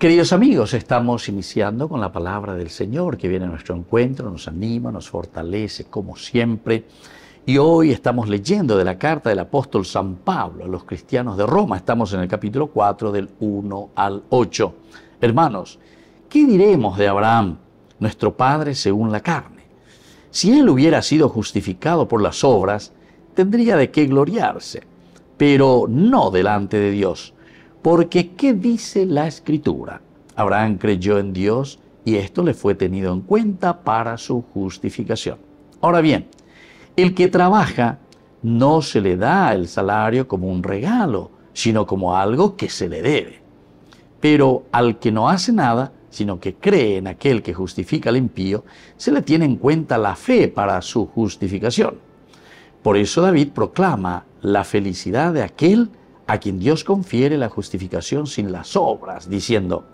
Queridos amigos, estamos iniciando con la palabra del Señor que viene a nuestro encuentro, nos anima, nos fortalece como siempre. Y hoy estamos leyendo de la carta del apóstol San Pablo a los cristianos de Roma. Estamos en el capítulo 4 del 1 al 8. Hermanos, ¿qué diremos de Abraham, nuestro Padre según la carne? Si él hubiera sido justificado por las obras, tendría de qué gloriarse, pero no delante de Dios porque ¿qué dice la escritura? Abraham creyó en Dios y esto le fue tenido en cuenta para su justificación. Ahora bien, el que trabaja no se le da el salario como un regalo, sino como algo que se le debe. Pero al que no hace nada, sino que cree en aquel que justifica al impío, se le tiene en cuenta la fe para su justificación. Por eso David proclama la felicidad de aquel a quien Dios confiere la justificación sin las obras, diciendo,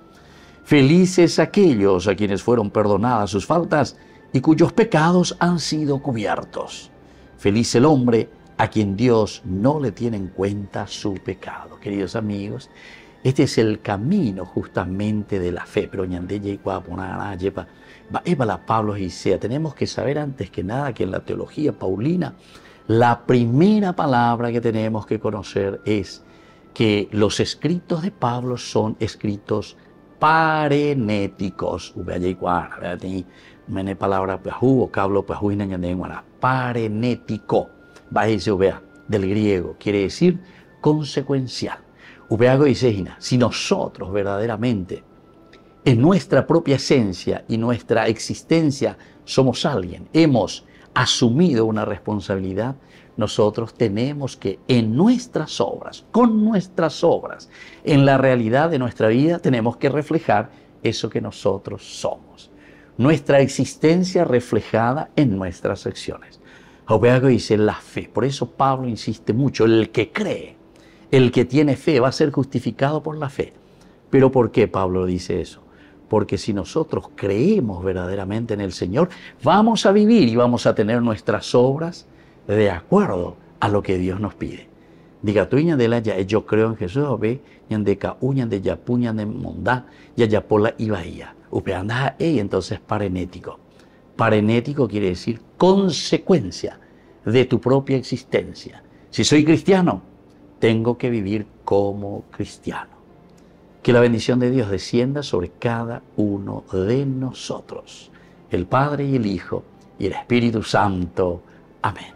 Felices aquellos a quienes fueron perdonadas sus faltas y cuyos pecados han sido cubiertos. Feliz el hombre a quien Dios no le tiene en cuenta su pecado. Queridos amigos, este es el camino justamente de la fe. Pero Pablo. Tenemos que saber antes que nada que en la teología paulina la primera palabra que tenemos que conocer es que los escritos de Pablo son escritos parenéticos. Mene palabra pehu, vocablo pehu parenético. vea, del griego, quiere decir consecuencial. Si nosotros verdaderamente, en nuestra propia esencia y nuestra existencia, somos alguien, hemos asumido una responsabilidad, nosotros tenemos que en nuestras obras, con nuestras obras, en la realidad de nuestra vida, tenemos que reflejar eso que nosotros somos. Nuestra existencia reflejada en nuestras acciones. Obeago dice la fe. Por eso Pablo insiste mucho, el que cree, el que tiene fe va a ser justificado por la fe. Pero ¿por qué Pablo dice eso? Porque si nosotros creemos verdaderamente en el Señor, vamos a vivir y vamos a tener nuestras obras de acuerdo a lo que Dios nos pide. Diga tú de la ya yo creo en Jesús, ve, de ka de yapuña de mondá, ya ya pola y bahía. Upe anda y entonces parenético. Parenético quiere decir consecuencia de tu propia existencia. Si soy cristiano, tengo que vivir como cristiano. Que la bendición de Dios descienda sobre cada uno de nosotros, el Padre y el Hijo y el Espíritu Santo. Amén.